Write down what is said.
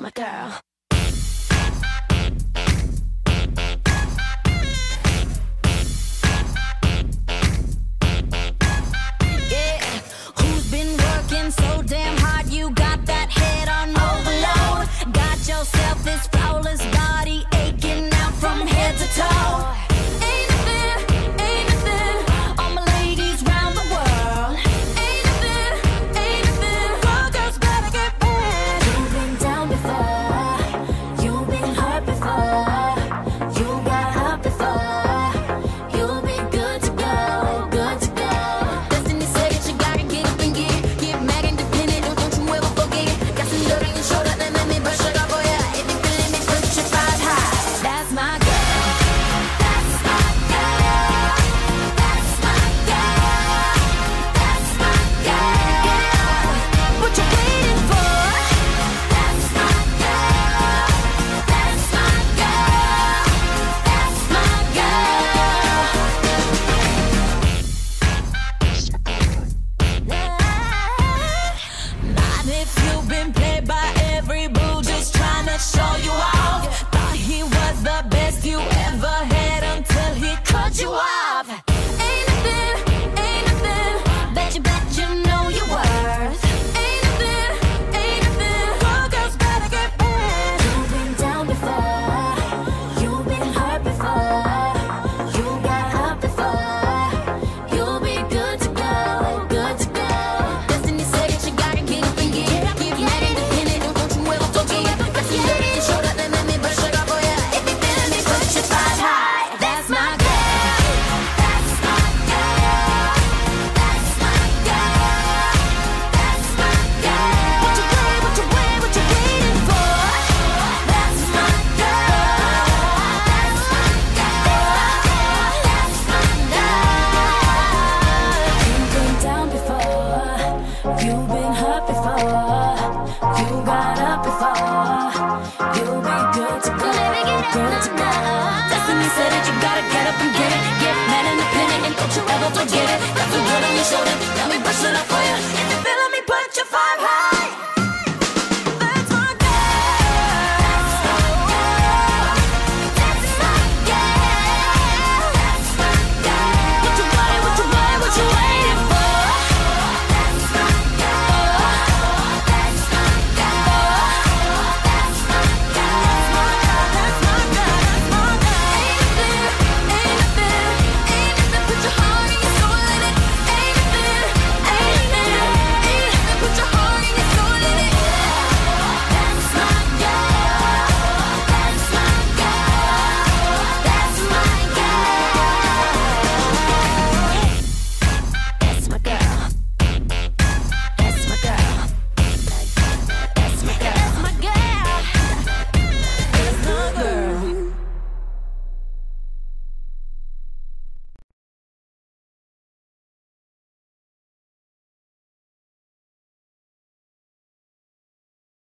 my girl. You've been hurt before. You got up before. You'll be good to go. Good to go. Said it. You gotta get up and get it. Get mad and and don't you ever forget it. Got the good on your shoulder. Let me brush it off for you. If you feel me, punch